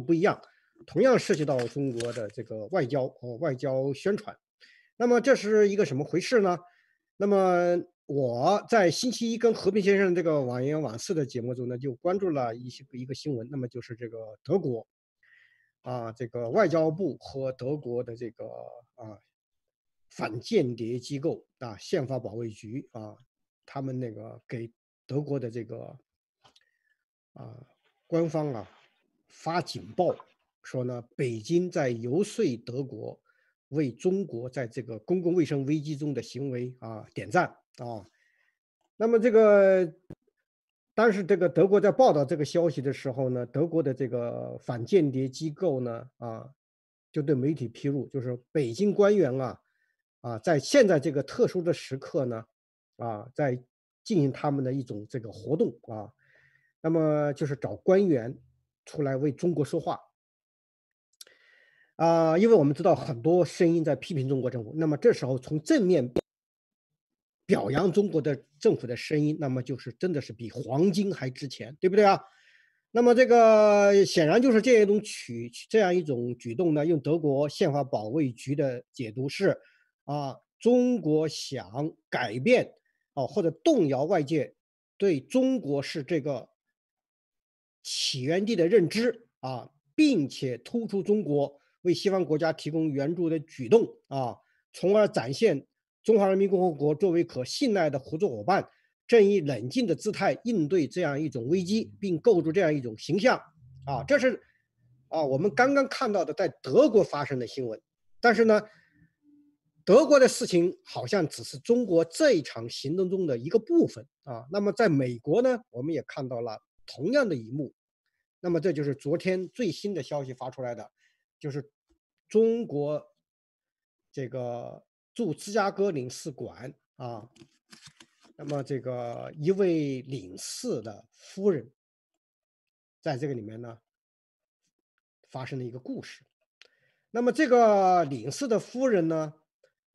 不一样，同样涉及到中国的这个外交和外交宣传。那么这是一个什么回事呢？那么我在星期一跟和平先生这个网言网事的节目中呢，就关注了一些一个新闻，那么就是这个德国啊，这个外交部和德国的这个啊反间谍机构啊宪法保卫局啊，他们那个给德国的这个啊官方啊发警报，说呢北京在游说德国。为中国在这个公共卫生危机中的行为啊点赞啊，那么这个，但是这个德国在报道这个消息的时候呢，德国的这个反间谍机构呢啊，就对媒体披露，就是北京官员啊啊，在现在这个特殊的时刻呢啊，在进行他们的一种这个活动啊，那么就是找官员出来为中国说话。啊，因为我们知道很多声音在批评中国政府，那么这时候从正面表扬中国的政府的声音，那么就是真的是比黄金还值钱，对不对啊？那么这个显然就是这一种取这样一种举动呢，用德国宪法保卫局的解读是，啊，中国想改变啊或者动摇外界对中国是这个起源地的认知啊，并且突出中国。为西方国家提供援助的举动啊，从而展现中华人民共和国作为可信赖的合作伙伴，正以冷静的姿态应对这样一种危机，并构筑这样一种形象啊，这是啊我们刚刚看到的在德国发生的新闻。但是呢，德国的事情好像只是中国这一场行动中的一个部分啊。那么在美国呢，我们也看到了同样的一幕。那么这就是昨天最新的消息发出来的。就是中国这个驻芝加哥领事馆啊，那么这个一位领事的夫人，在这个里面呢，发生了一个故事。那么这个领事的夫人呢，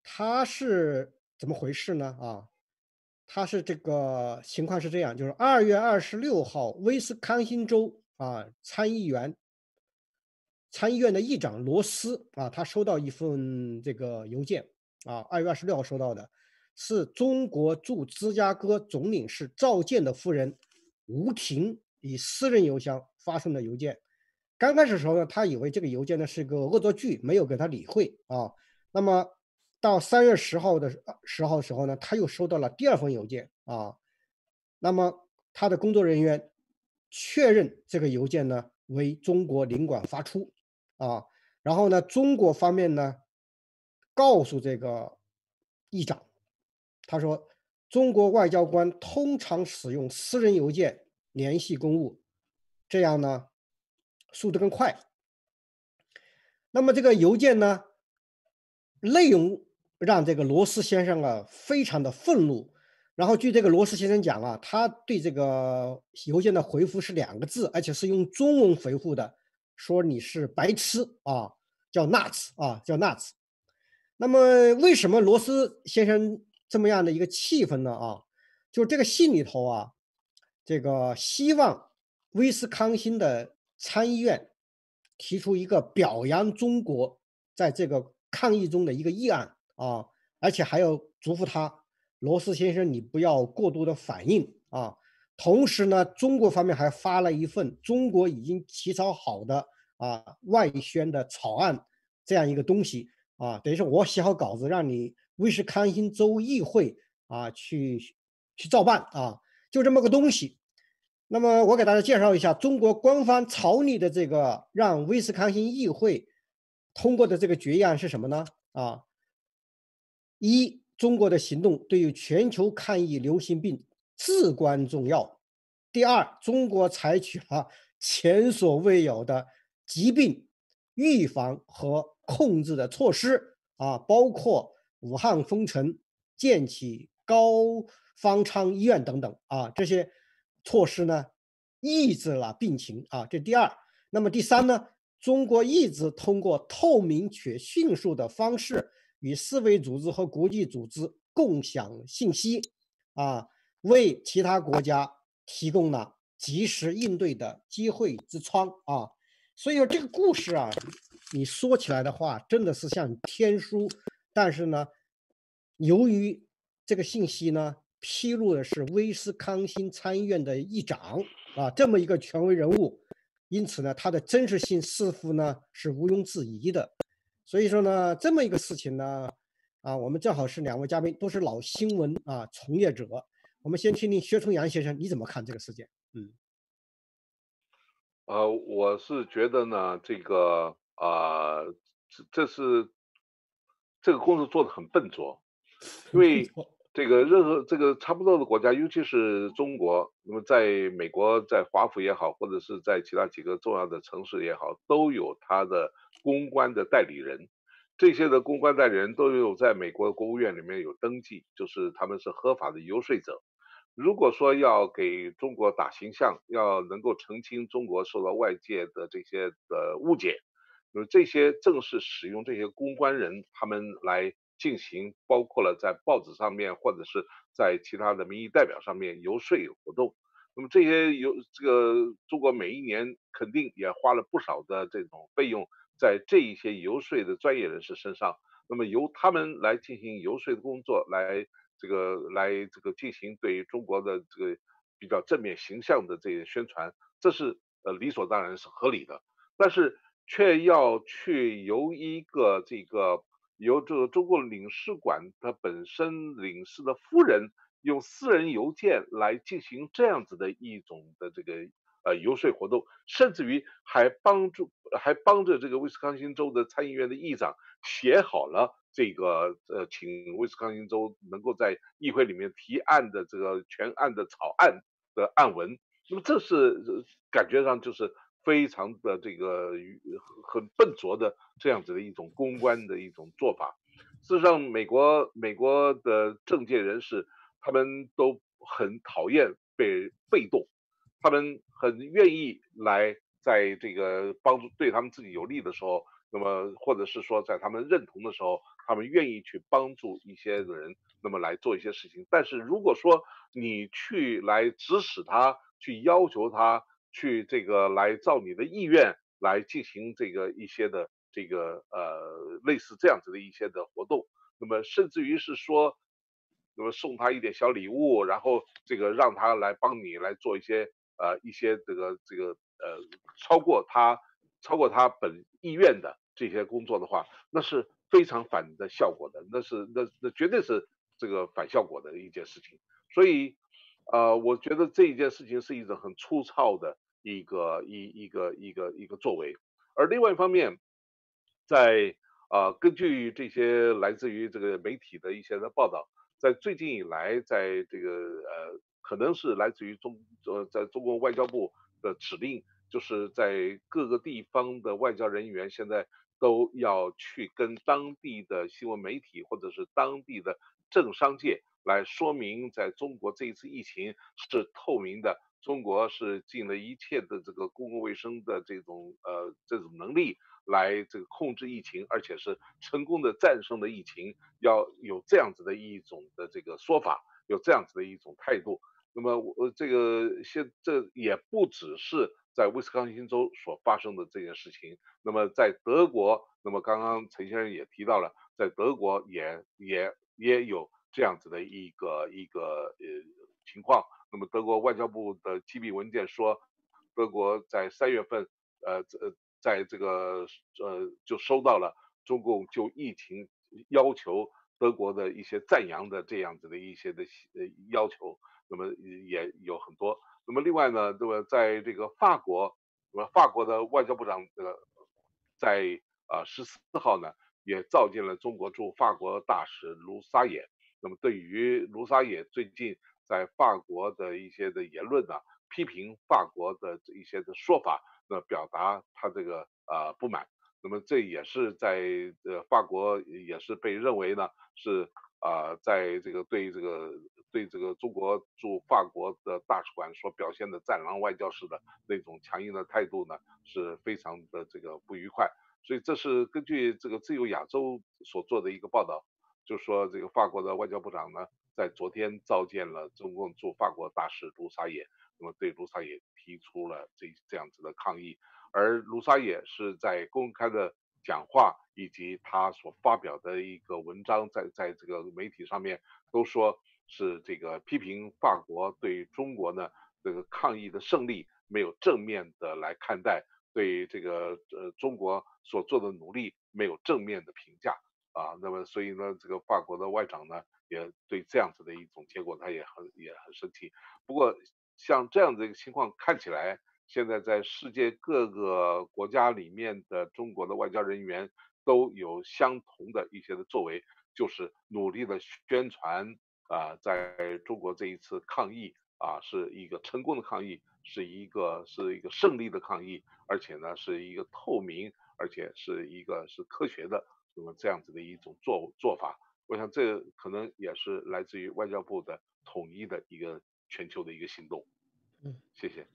她是怎么回事呢？啊，他是这个情况是这样，就是二月二十六号，威斯康星州啊参议员。参议院的议长罗斯啊，他收到一份这个邮件啊，二月二十六号收到的，是中国驻芝加哥总领事赵建的夫人吴婷以私人邮箱发送的邮件。刚开始时候呢，他以为这个邮件呢是个恶作剧，没有给他理会啊。那么到三月十号的十号时候呢，他又收到了第二封邮件啊。那么他的工作人员确认这个邮件呢为中国领馆发出。啊，然后呢，中国方面呢，告诉这个议长，他说，中国外交官通常使用私人邮件联系公务，这样呢，速度更快。那么这个邮件呢，内容让这个罗斯先生啊非常的愤怒。然后据这个罗斯先生讲啊，他对这个邮件的回复是两个字，而且是用中文回复的。说你是白痴啊，叫 nuts 啊，叫 nuts。那么为什么罗斯先生这么样的一个气氛呢？啊，就是这个信里头啊，这个希望威斯康星的参议院提出一个表扬中国在这个抗议中的一个议案啊，而且还要嘱咐他，罗斯先生你不要过度的反应啊。同时呢，中国方面还发了一份中国已经起草好的啊外宣的草案，这样一个东西啊，等于是我写好稿子，让你威斯康星州议会啊去去照办啊，就这么个东西。那么我给大家介绍一下中国官方草拟的这个让威斯康星议会通过的这个决议案是什么呢？啊，一，中国的行动对于全球抗疫流行病。至关重要。第二，中国采取了 前所未有的疾病预防和控制的措施啊，包括武汉封城、建起高方舱医院等等啊，这些措施呢，抑制了病情啊。这第二。那么第三呢？中国一直通过透明且迅速的方式与世卫组织和国际组织共享信息啊。为其他国家提供了及时应对的机会之窗啊！所以说这个故事啊，你说起来的话，真的是像天书。但是呢，由于这个信息呢，披露的是威斯康星参议院的议长啊，这么一个权威人物，因此呢，它的真实性似乎呢是毋庸置疑的。所以说呢，这么一个事情呢，啊，我们正好是两位嘉宾都是老新闻啊从业者，我们先听听薛崇阳先生你怎么看这个事件？嗯。呃，我是觉得呢，这个啊，这这是这个工作做的很笨拙，因为这个任何这个差不多的国家，尤其是中国，那么在美国，在华府也好，或者是在其他几个重要的城市也好，都有他的公关的代理人，这些的公关代理人都有在美国国务院里面有登记，就是他们是合法的游说者。如果说要给中国打形象，要能够澄清中国受到外界的这些的误解，那么这些正是使用这些公关人他们来进行，包括了在报纸上面或者是在其他的民意代表上面游说活动。那么这些游这个中国每一年肯定也花了不少的这种费用在这一些游说的专业人士身上，那么由他们来进行游说的工作来。这个来这个进行对中国的这个比较正面形象的这些宣传，这是呃理所当然是合理的，但是却要去由一个这个由这个中国领事馆它本身领事的夫人用私人邮件来进行这样子的一种的这个呃游说活动，甚至于还帮助还帮着这个威斯康星州的参议院的议长写好了。这个呃，请威斯康星州能够在议会里面提案的这个全案的草案的案文，那么这是感觉上就是非常的这个很笨拙的这样子的一种公关的一种做法。事实上，美国美国的政界人士他们都很讨厌被被动，他们很愿意来在这个帮助对他们自己有利的时候，那么或者是说在他们认同的时候。他们愿意去帮助一些人，那么来做一些事情。但是如果说你去来指使他，去要求他，去这个来照你的意愿来进行这个一些的这个呃类似这样子的一些的活动，那么甚至于是说，那么送他一点小礼物，然后这个让他来帮你来做一些呃一些这个这个呃超过他超过他本意愿的这些工作的话，那是。非常反的效果的，那是那那绝对是这个反效果的一件事情，所以，呃，我觉得这一件事情是一种很粗糙的一个一一个一个一个作为，而另外一方面，在啊，根据这些来自于这个媒体的一些的报道，在最近以来，在这个呃，可能是来自于中呃，在中国外交部的指令，就是在各个地方的外交人员现在。都要去跟当地的新闻媒体或者是当地的政商界来说明，在中国这一次疫情是透明的，中国是尽了一切的这个公共卫生的这种呃这种能力来这个控制疫情，而且是成功的战胜了疫情，要有这样子的一种的这个说法，有这样子的一种态度。那么我这个现这也不只是。在威斯康星州所发生的这件事情，那么在德国，那么刚刚陈先生也提到了，在德国也也也有这样子的一个一个呃情况。那么德国外交部的机密文件说，德国在三月份，呃呃，在这个呃就收到了中共就疫情要求德国的一些赞扬的这样子的一些的呃要求，那么也有很多。那么另外呢，那么在这个法国，那么法国的外交部长这个在啊十四号呢，也召见了中国驻法国大使卢沙野。那么对于卢沙野最近在法国的一些的言论呢，批评法国的一些的说法，那表达他这个啊不满。那么这也是在呃法国也是被认为呢是。啊，在这个对这个对这个中国驻法国的大使馆所表现的战狼外交式的那种强硬的态度呢，是非常的这个不愉快。所以这是根据这个自由亚洲所做的一个报道，就说这个法国的外交部长呢，在昨天召见了中共驻法国大使卢沙野，那么对卢沙野提出了这这样子的抗议。而卢沙野是在公开的讲话以及他所发表的一个文章，在在这个媒体上面都说是这个批评法国对中国呢这个抗议的胜利没有正面的来看待，对这个呃中国所做的努力没有正面的评价啊。那么所以呢，这个法国的外长呢也对这样子的一种结果他也很也很生气。不过像这样的一个情况看起来。现在在世界各个国家里面的中国的外交人员都有相同的一些的作为，就是努力的宣传啊，在中国这一次抗疫啊是一个成功的抗疫，是一个是一个胜利的抗疫，而且呢是一个透明，而且是一个是科学的那么这样子的一种做做法。我想这可能也是来自于外交部的统一的一个全球的一个行动。嗯，谢谢。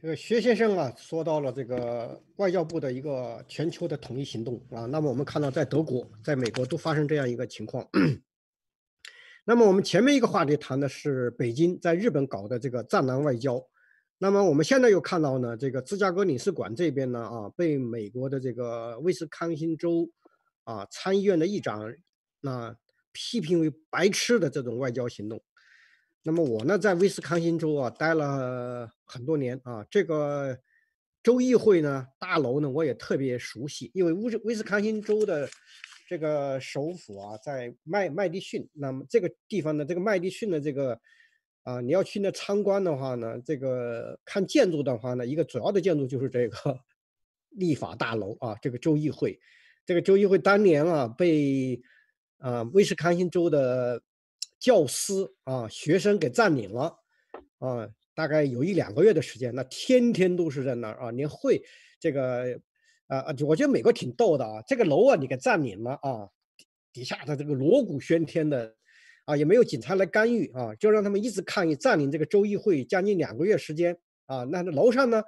这个薛先生啊，说到了这个外交部的一个全球的统一行动啊。那么我们看到，在德国、在美国都发生这样一个情况。那么我们前面一个话题谈的是北京在日本搞的这个“战狼外交”。那么我们现在又看到呢，这个芝加哥领事馆这边呢啊，被美国的这个威斯康星州啊参议院的议长那批评为“白痴”的这种外交行动。那么我呢，在威斯康星州啊待了很多年啊，这个州议会呢大楼呢我也特别熟悉，因为威威斯康星州的这个首府啊在麦麦迪逊，那么这个地方的这个麦迪逊的这个啊，你要去那参观的话呢，这个看建筑的话呢，一个主要的建筑就是这个 立法大楼啊，这个州议会，这个州议会当年啊被啊威斯康星州的。教师啊，学生给占领了，啊，大概有一两个月的时间，那天天都是在那儿啊，连会这个，啊啊，我觉得美国挺逗的啊，这个楼啊你给占领了啊，底下的这个锣鼓喧天的，啊，也没有警察来干预啊，就让他们一直抗议占领这个州议会将近两个月时间啊，那楼上呢，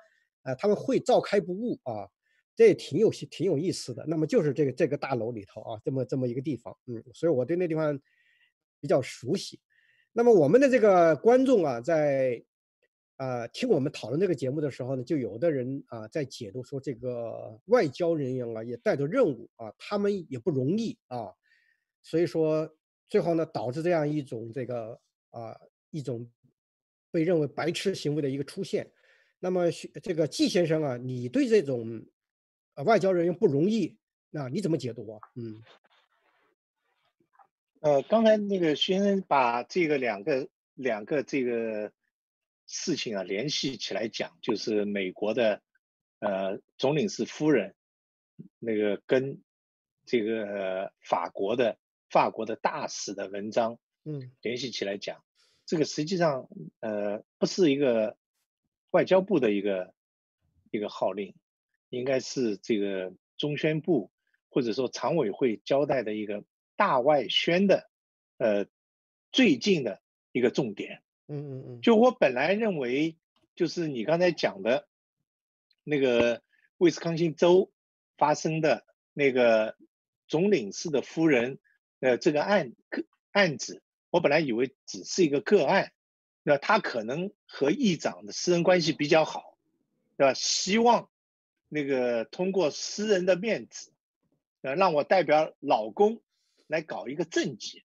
呃，他们会召开不误啊，这也挺有挺有意思的。那么就是这个这个大楼里头啊，这么这么一个地方，嗯，所以我对那地方。比较熟悉，那么我们的这个观众啊，在啊听我们讨论这个节目的时候呢，就有的人啊在解读说，这个外交人员啊也带着任务啊，他们也不容易啊，所以说最后呢导致这样一种这个啊一种被认为白痴行为的一个出现。那么这个季先生啊，你对这种啊外交人员不容易，那你怎么解读啊？嗯。呃，刚才那个徐先生把这个两个两个这个事情啊联系起来讲，就是美国的呃总领事夫人那个跟这个法国的法国的大使的文章，嗯，联系起来讲，这个实际上呃不是一个外交部的一个一个号令，应该是这个中宣部或者说常委会交代的一个。大外宣的，呃，最近的一个重点，嗯嗯嗯，就我本来认为，就是你刚才讲的，那个威斯康星州发生的那个总领事的夫人，呃，这个案个案子，我本来以为只是一个个案，那他可能和议长的私人关系比较好，对吧？希望那个通过私人的面子，呃，让我代表老公。来搞一个政绩，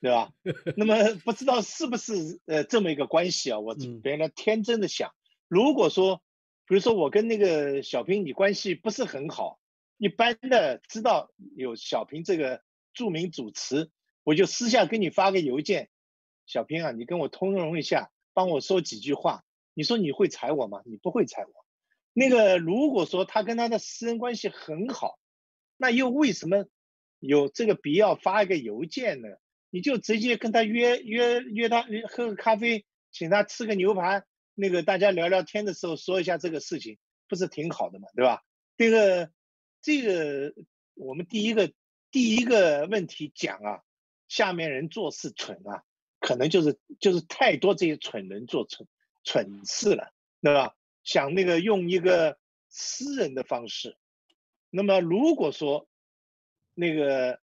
对吧？那么不知道是不是呃这么一个关系啊？我原来天真的想，如果说，比如说我跟那个小平你关系不是很好，一般的知道有小平这个著名主持，我就私下给你发个邮件，小平啊，你跟我通融一下，帮我说几句话。你说你会踩我吗？你不会踩我。那个如果说他跟他的私人关系很好，那又为什么？有这个必要发一个邮件呢？你就直接跟他约约约他喝个咖啡，请他吃个牛排，那个大家聊聊天的时候说一下这个事情，不是挺好的嘛，对吧？这个这个我们第一个第一个问题讲啊，下面人做事蠢啊，可能就是就是太多这些蠢人做蠢蠢事了，对吧？想那个用一个私人的方式，那么如果说。那个，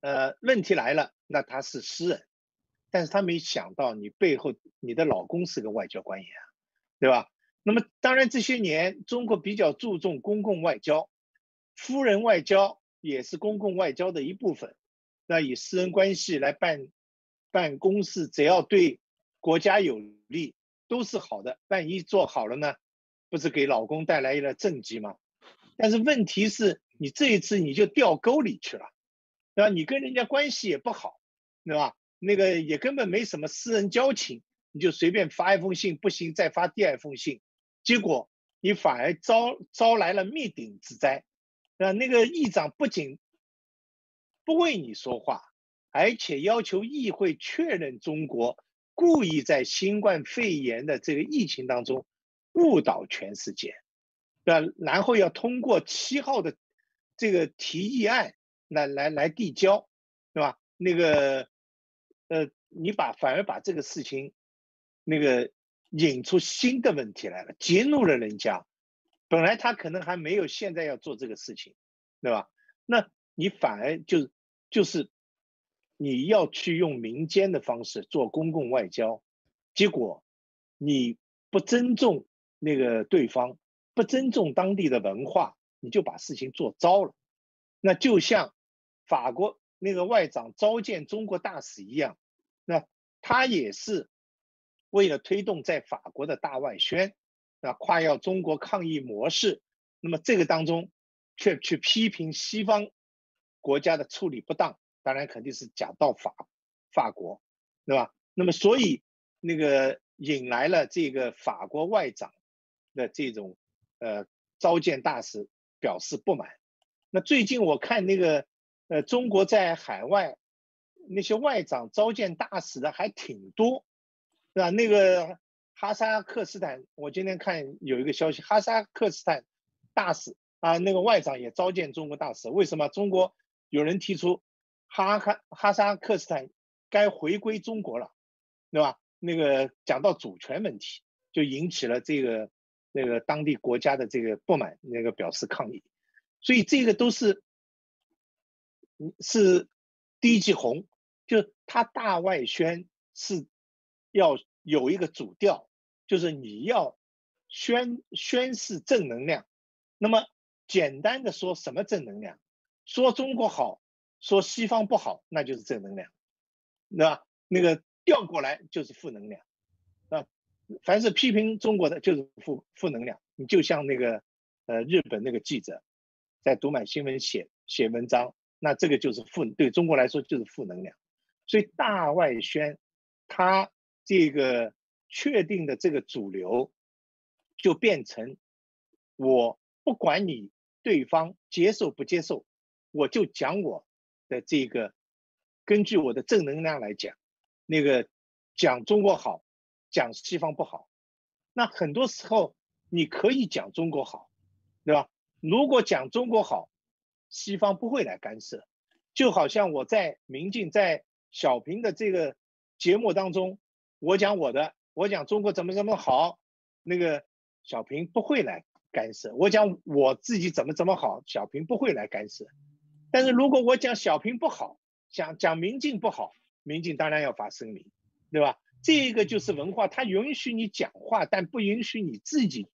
呃，问题来了，那他是私人，但是他没想到你背后，你的老公是个外交官员，对吧？那么当然这些年中国比较注重公共外交，夫人外交也是公共外交的一部分。那以私人关系来办办公事，只要对国家有利，都是好的。万一做好了呢，不是给老公带来了政绩吗？但是问题是你这一次你就掉沟里去了，对吧？你跟人家关系也不好，对吧？那个也根本没什么私人交情，你就随便发一封信，不行再发第二封信，结果你反而招招来了灭顶之灾。那那个议长不仅不为你说话，而且要求议会确认中国故意在新冠肺炎的这个疫情当中误导全世界。对吧？然后要通过七号的这个提议案来来来递交，对吧？那个呃，你把反而把这个事情那个引出新的问题来了，激怒了人家。本来他可能还没有现在要做这个事情，对吧？那你反而就就是你要去用民间的方式做公共外交，结果你不尊重那个对方。不尊重当地的文化，你就把事情做糟了。那就像法国那个外长召见中国大使一样，那他也是为了推动在法国的大外宣，啊，夸耀中国抗疫模式。那么这个当中却去批评西方国家的处理不当，当然肯定是讲到法法国，对吧？那么所以那个引来了这个法国外长的这种。呃，召见大使表示不满。那最近我看那个，呃，中国在海外那些外长召见大使的还挺多，是吧？那个哈萨克斯坦，我今天看有一个消息，哈萨克斯坦大使啊，那个外长也召见中国大使。为什么？中国有人提出哈哈哈萨克斯坦该回归中国了，对吧？那个讲到主权问题，就引起了这个。那个当地国家的这个不满，那个表示抗议，所以这个都是，是低级红，就他大外宣是要有一个主调，就是你要宣宣示正能量。那么简单的说什么正能量？说中国好，说西方不好，那就是正能量，对吧？那个调过来就是负能量。啊凡是批评中国的，就是负负能量。你就像那个，呃，日本那个记者，在读满新闻写写文章，那这个就是负对中国来说就是负能量。所以大外宣，它这个确定的这个主流，就变成我不管你对方接受不接受，我就讲我的这个，根据我的正能量来讲，那个讲中国好。讲西方不好，那很多时候你可以讲中国好，对吧？如果讲中国好，西方不会来干涉。就好像我在明镜在小平的这个节目当中，我讲我的，我讲中国怎么怎么好，那个小平不会来干涉。我讲我自己怎么怎么好，小平不会来干涉。但是如果我讲小平不好，讲讲明镜不好，明镜当然要发声明，对吧？这个就是文化，它允许你讲话，但不允许你自己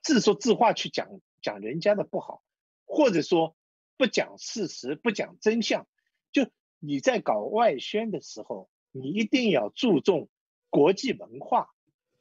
自说自话去讲讲人家的不好，或者说不讲事实、不讲真相。就你在搞外宣的时候，你一定要注重国际文化。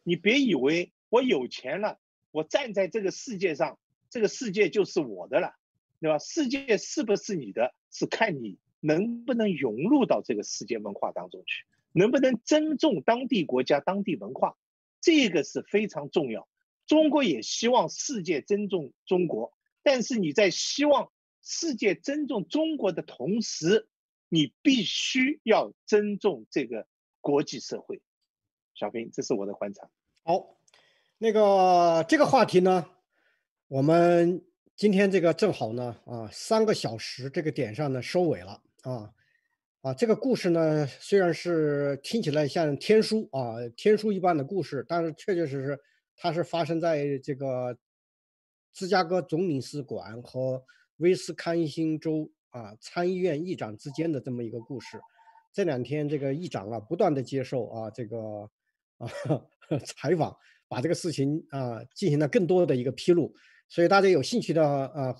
你别以为我有钱了，我站在这个世界上，这个世界就是我的了，对吧？世界是不是你的，是看你能不能融入到这个世界文化当中去。能不能尊重当地国家、当地文化，这个是非常重要。中国也希望世界尊重中国，但是你在希望世界尊重中国的同时，你必须要尊重这个国际社会。小平，这是我的观察。好，那个这个话题呢，我们今天这个正好呢，啊，三个小时这个点上呢收尾了啊。啊，这个故事呢，虽然是听起来像天书啊，天书一般的故事，但是确确实实，它是发生在这个芝加哥总领事馆和威斯康星州啊参议院议长之间的这么一个故事。这两天，这个议长啊，不断的接受啊这个啊 采访，把这个事情啊进行了更多的一个披露。所以大家有兴趣的呃